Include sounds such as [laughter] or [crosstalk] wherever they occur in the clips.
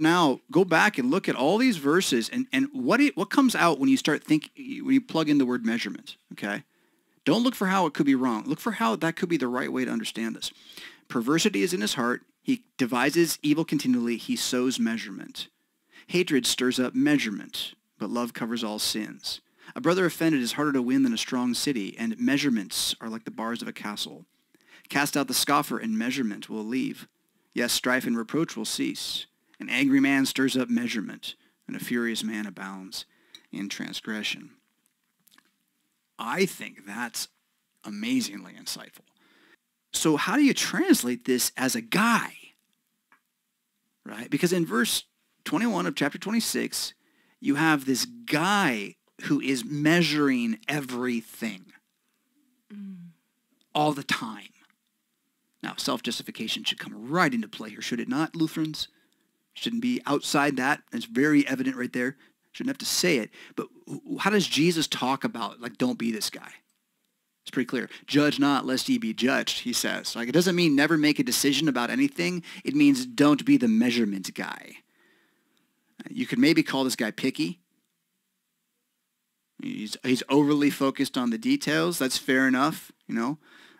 Now go back and look at all these verses and, and what it, what comes out when you start think when you plug in the word measurement. Okay, don't look for how it could be wrong. Look for how that could be the right way to understand this. Perversity is in his heart. He devises evil continually. He sows measurement. Hatred stirs up measurement, but love covers all sins. A brother offended is harder to win than a strong city, and measurements are like the bars of a castle. Cast out the scoffer, and measurement will leave. Yes, strife and reproach will cease. An angry man stirs up measurement, and a furious man abounds in transgression. I think that's amazingly insightful. So how do you translate this as a guy? Right? Because in verse 21 of chapter 26, you have this guy who is measuring everything mm. all the time. Now, self-justification should come right into play here, should it not, Lutherans? Shouldn't be outside that. It's very evident right there. Shouldn't have to say it. But how does Jesus talk about, like, don't be this guy? It's pretty clear. Judge not, lest ye be judged, he says. Like, it doesn't mean never make a decision about anything. It means don't be the measurement guy. You could maybe call this guy picky. He's, he's overly focused on the details. That's fair enough, you know.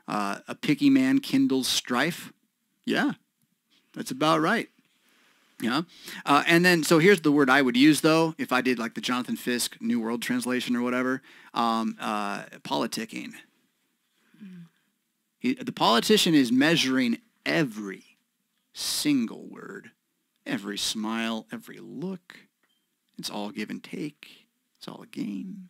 Uh, a picky man kindles strife. Yeah, that's about right. Yeah. Uh, and then, so here's the word I would use, though, if I did like the Jonathan Fisk New World Translation or whatever, um, uh, politicking. Mm. He, the politician is measuring every single word, every smile, every look. It's all give and take. It's all a game.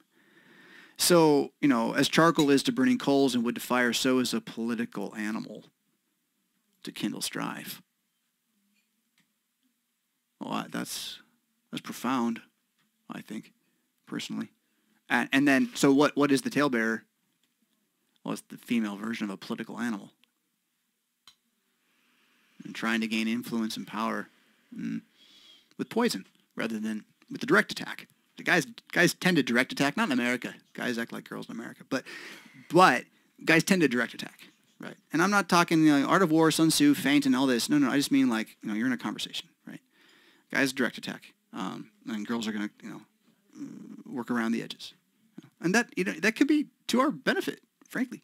So, you know, as charcoal is to burning coals and wood to fire, so is a political animal to kindle strife. Well, that's that's profound, I think, personally. And, and then, so what? What is the talebearer? Well, it's the female version of a political animal, and trying to gain influence and power mm, with poison rather than with the direct attack. The guys guys tend to direct attack, not in America. Guys act like girls in America, but but guys tend to direct attack, right? And I'm not talking you know, art of war, Sun Tzu, feint, and all this. No, no, I just mean like you know you're in a conversation? Guys direct attack, um, and girls are gonna you know work around the edges, and that you know that could be to our benefit, frankly.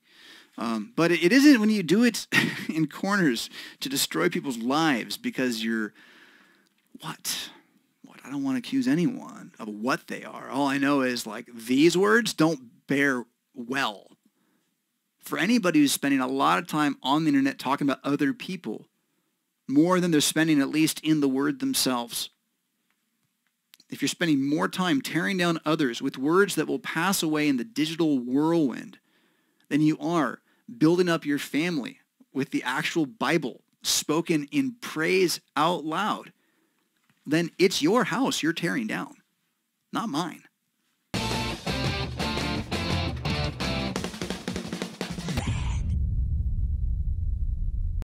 Um, but it, it isn't when you do it [laughs] in corners to destroy people's lives because you're what? what I don't want to accuse anyone of what they are. All I know is like these words don't bear well. For anybody who's spending a lot of time on the internet talking about other people, more than they're spending at least in the word themselves. If you're spending more time tearing down others with words that will pass away in the digital whirlwind than you are building up your family with the actual Bible spoken in praise out loud, then it's your house you're tearing down, not mine.